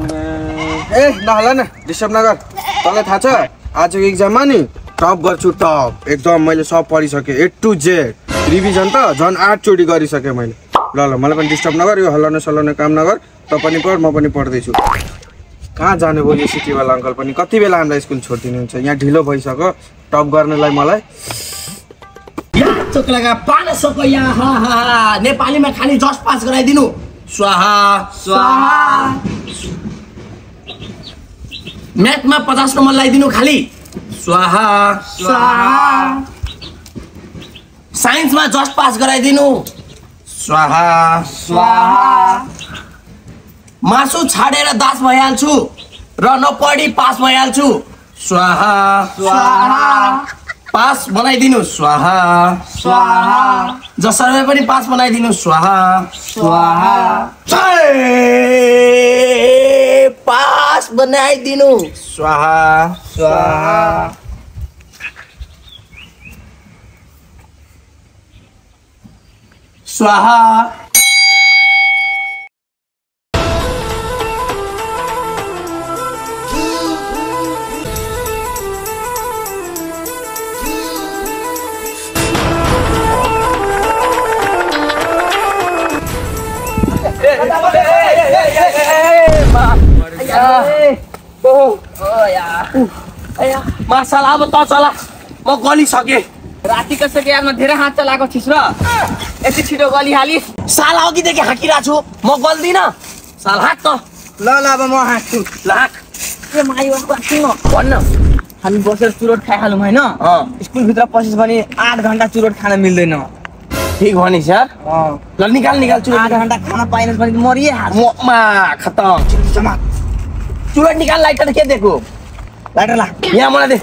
ए नहला न डिस्टर्ब नगर तँलाई थाहा छ आजको इक्जाममा नि टप गर्छु टप। एकदम मैले सब पढिसकेँ ए टु जेड रिभिजन त झन् आठचोटि गरिसकेँ मैले। ल ल मलाई पनि डिस्टर्ब नगर यो हल्लाउने सल्लाउने काम नगर। त पनि पढ म पनि पढ्दैछु। कहाँ जाने बोल्यो सिटीवाला अङ्कल पनि? कति बेला हामीलाई स्कुल छोडिदिनुहुन्छ? यहाँ ढिलो भइसक्यो। टप गर्नलाई मलाई नेपालीमा खालि जस्ट पास गराइदिनु। स्वाहा स्वाहा। म्याथमा पचास नम्बर लगाइदिनु खालि। स्वाहा। स्वाहा। साइन्समा जस्ट पास गराइदिनु। स्वाहा। स्वाहा। मासु छाडेर दास भइहाल्छु र नपढी पास भइहाल्छु। स्वाहा। स्वाहा। पास बनाइदिनु। स्वाहा। स्वाहा। जसरी पनि पास बनाइदिनु। स्वाहा स्वाहा। पास बनाइदिनु। स्वाहा स्वाहा। स्वाहा। मासाला अब त चला म गलिसकेँ राति कसैको यादमा धेरै हात चलाएको थिइस् र यति छिटो गलिहालिस् साला अघिदेखि हाँकिरहेको छु म गल्दिनँ साल हाक त ल ल अब म हाँक्छु ल हाक ए मायो सुन भन्न हामी बसेर चुरोट खाइहालौँ होइन स्कुलभित्र पसिस भने आठ घन्टा चुरोट खान मिल्दैन ठिक भनिस् यार ल निकाल निकाल चुरोट आठ घन्टा खान पाइनस् भने मरिहाल्छ खतम चुरोट निकाल लाइटर के दिएको लाइटर ला यहाँ मलाई दे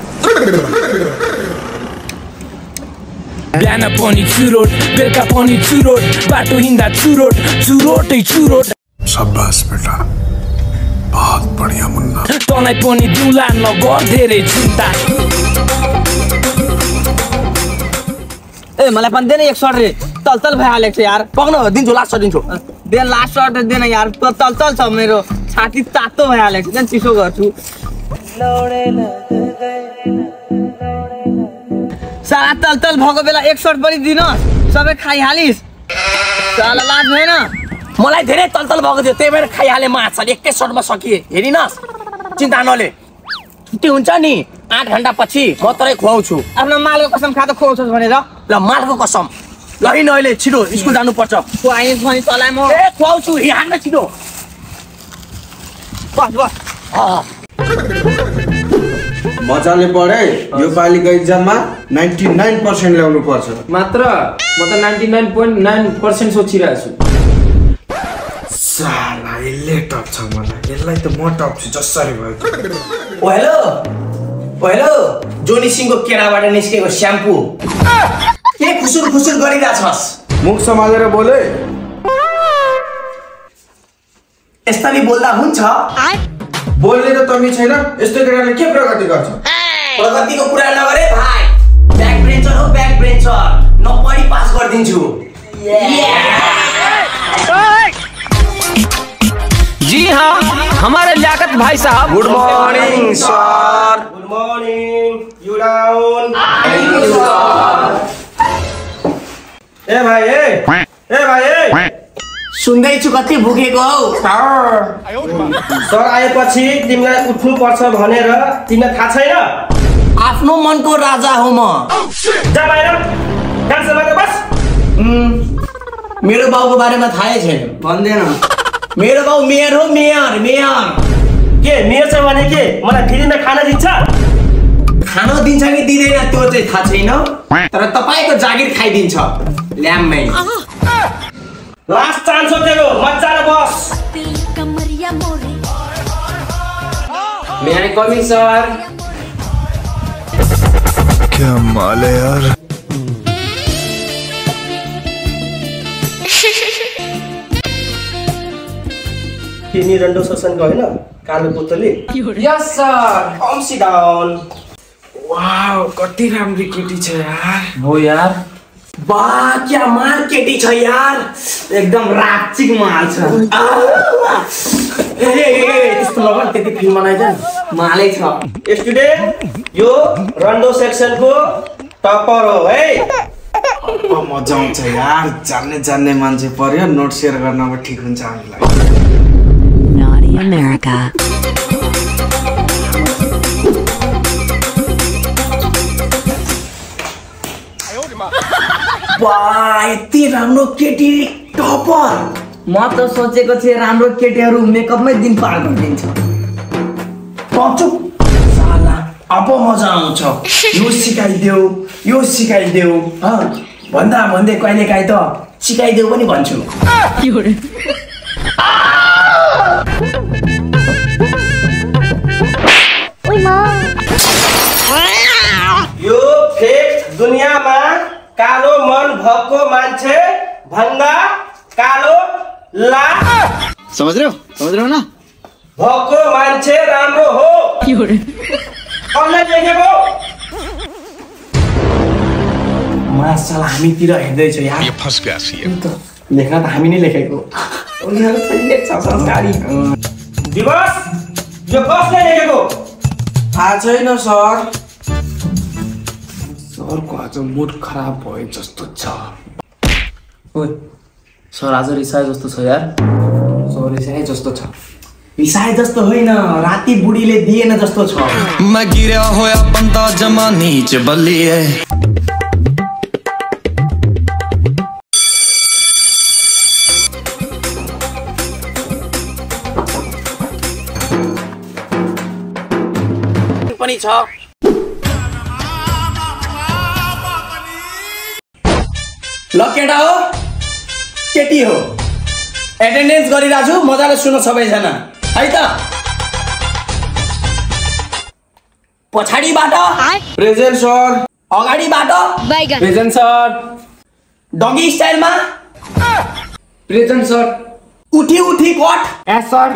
बिहान पनि चुरोट बेलुका पनि चुरोट बाटो हिँड्दा चुरोट चुरोटै चुरोट शाबाश बेटा। बहुत बढ़िया मुन्ना। तँलाई पनि दिउँला नगर धेरै चिन्ता ए मलाई पनि दे न एक सर्ट रे। तल तल भइहालेको छ यार पक्न दिन्छु लास्ट दिन्छु दे लास्ट सर्ट दे न यार। तल तल तल छ मेरो छाती तातो भइहालेको छ चिसो गर्छु। साला तल तल भएको बेला एक सर्ट पनि दिनुहोस् सबै खाइहालिस्। साला लाज भएन। मलाई धेरै तलतल भएको थियो त्यही भएर खाइहालेँ माछा एकै सर्टमा सकिए। हेरिनस् चिन्ता नले। छुट्टी हुन्छ नि आठ घन्टा पछि म तँलाई खुवाउँछु। आफ्नो मालको कसम खाँदा खुवाउँछस् भनेर? ल मालको कसम। ल अहिले छिटो स्कुल जानुपर्छ। खुवाइस् भने तँलाई म। ए खुवाउँछु यहाँ छिटो। मजाले पढे यो पालिको इक्जाममा नाइन्टी नाइन पर्सेन्ट ल्याउनु पर्छ। मात्र म त ninety nine point nine percent सोचिरहेको छु साला यसले टप छ मलाई। यसलाई त म टप छु जसरी भयो हेलो ओ हेलो जोनी सिंहको केराबाट निस्केको स्याम्पू। खुसुर गरिरहेछस् मुख सम्हालेर बोले यस्तरी बोल्दा हुन्छ बोल्ने त तमी छैन यस्तो केटाले के प्रगति गर्छ प्रगतिको कुरा नगरे भाइ ब्याक ब्रेन्चर हो ब्याक ब्रेन्चर नपढी पास गरिदिन्छु जी हाँ हमारे लियाकत भाई साहब good morning sir good morning you down ए भाइ ए। ए भाइ ए। सुन्दैछु कति भुकेको हौ। सर आएपछि तिमीलाई उठ्नु पर्छ भनेर तिमीलाई थाहा छैन? आफ्नो मनको राजा हो म। जा बाहिर। डान्सर बस। मेरो बाउको बारेमा थाहै छैन। भन्दैन। मेरो बाउ मेयर हो मेयर मेयर। के मेयर छ भने के? मलाई फ्रीमा खाना दिन्छ? खाना दिन्छ कि दिँदैन त्यो चाहिँ थाहा छैन। तर तपाईँको जागिर खाइदिन्छ। ल्याम्मै। लास्ट चान्स हो तेरो। मजाले बस। मोरे कमिङ सर क्या माल है यार? तिमी रन्डो शोषणको होइन कालो पुतली? Yes sir come sit down wow कति राम्री केटी छ यार। हो यार। बा क्या माल केटी छ यार। एकदम राचिक माल छ। ए त्यस्तो नगर त्यति फिल्म बनाइज मालै छ। स्टुडेन्ट यो रन्डो सेक्सनको टपर हो है। अब मजा आउँछ यार। जान्ने जान्ने मान्छे पर्यो। नोट सेयर गर्नमा ठिक हुन्छ हामीलाई। America. यति राम्रो केटी टपर। म त सोचेको थिएँ राम्रो केटीहरू मेकअपमै दिन पार गरिदिन्छ। अब मजा आउँछ। यो सिकाइदेऊ यो सिकाइदेऊ भन्दा भन्दै कहिले काहीँ त सिकाइदेऊ पनि भन्छु। भन्दा कालो ला समझ रहे हो समझ रहे हो ना? भएको मान्छे राम्रो हो। कसले लेखेको मासाला हामीतिर हेर्दैछ यार। गया सी लेख्न त हामी नै लेखेको। दिवस यो कसले लेखेको। थाहा छैन सर। सरको आज मुड खराब भयो जस्तो छ। ओइ सर आज रिसाए जस्तो छ यार। सर रिसाए जस्तो छ। रिसाए जस्तो होइन राति बुढीले दिएन जस्तो छ। मैं गिरा होया बंदा जमा नीच बल्लिए पनि छ। ल केटा हो। केटी हो। एटेन्डेन्स गरिरहेको छु मजाले सुन सबैजना। है त? पछाडिबाट प्रेजेन्ट सर। अगाडिबाट प्रेजेन्ट सर। डगी स्टाइलमा प्रेजेन्ट सर। उठी उठी कट एस सर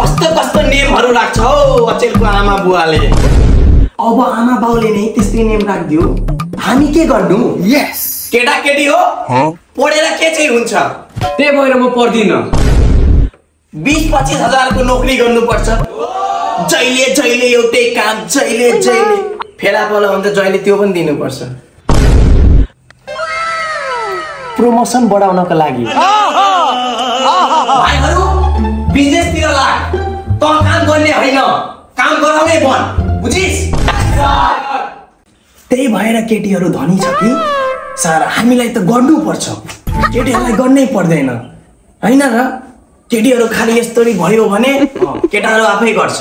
कस्तो कस्तो नेमहरू राख्छ हौ अचेलको आमा बुवाले? अब आमा बाउले नै त्यस्तै नेम राखिदियो। हामी के गर्नु? यस केटा केटी हो। पढेर के चाहिँ हुन्छ? त्यही भएर म पढ्दिनँ बिस पच्चिस हजारको नोकरी गर्नुपर्छ। जहिले जहिले एउटै काम जहिले जहिले फेला पला हुन्छ जहिले त्यो पनि दिनुपर्छ। प्रमोसन बढाउनको लागि। भाइहरू बिजनेसतिर लाग। त काम गर्ने होइन। काम गराउनै बन। बुझिस? त्यही भएर केटीहरू धनी छ कि? सर हामीलाई त गर्नुपर्छ। केटीहरूलाई गर्नै पर्दैन। होइन र? केटीहरू खालि यस्तो भयो भने केटाहरू आफै गर्छ।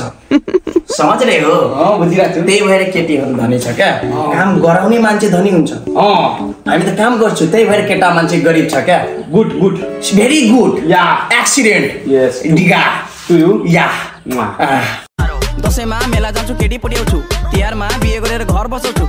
समझ रहे हो बुझिरहेको छु। त्यही भएर केटीहरू धनी छ क्या। काम गराउने मान्छे धनी हुन्छ। हामी त काम गर्छु त्यही भएर केटा मान्छे गरिब छ क्या। Good good. भेरी गुड या। एक्सिडेन्ट. डिगा टु यु. आह। दसैँमा मेला जान्छु केटी पट्याउँछु। तिहारमा बिहे गरेर घर बसाउँछु।